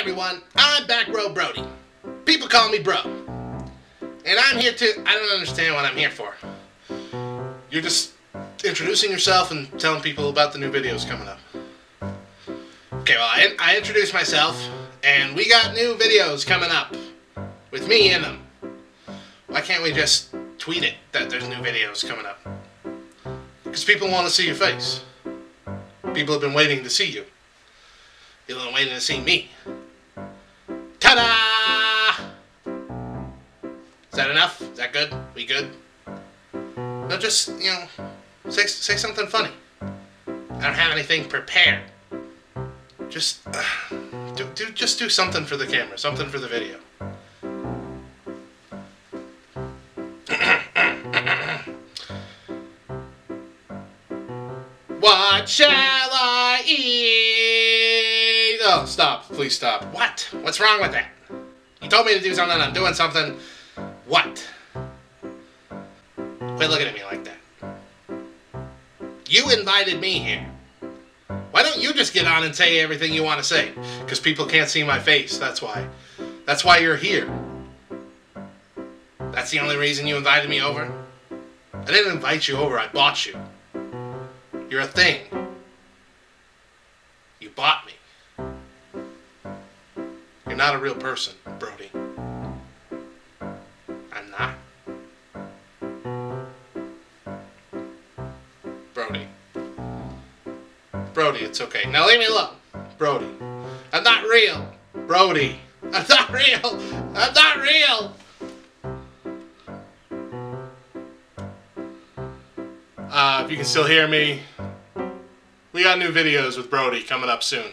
everyone, I'm Back Row Brody. People call me Bro. And I'm here to, I don't understand what I'm here for. You're just introducing yourself and telling people about the new videos coming up. Okay, well, I, I introduced myself, and we got new videos coming up with me in them. Why can't we just tweet it that there's new videos coming up? Because people want to see your face. People have been waiting to see you. Have been waiting to see me. Is that enough? Is that good? We good? No, just, you know, say, say something funny. I don't have anything prepared. Just, uh, do, do, just do something for the camera, something for the video. What shall I eat? Oh, stop. Please stop. What? What's wrong with that? You told me to do something, I'm doing something. What? Quit looking at me like that. You invited me here. Why don't you just get on and say everything you want to say? Because people can't see my face, that's why. That's why you're here. That's the only reason you invited me over? I didn't invite you over, I bought you. You're a thing. You bought me. You're not a real person, Brody. Brody. Brody, it's okay. Now leave me alone. Brody. I'm not real. Brody. I'm not real. I'm not real. Uh, if you can still hear me, we got new videos with Brody coming up soon.